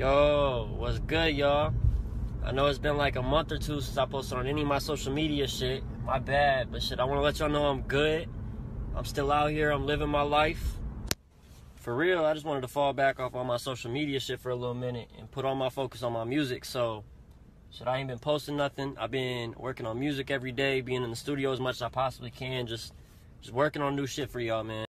Yo, what's good, y'all? I know it's been like a month or two since I posted on any of my social media shit. My bad, but shit, I want to let y'all know I'm good. I'm still out here. I'm living my life. For real, I just wanted to fall back off on my social media shit for a little minute and put all my focus on my music. So, shit, I ain't been posting nothing. I've been working on music every day, being in the studio as much as I possibly can, just, just working on new shit for y'all, man.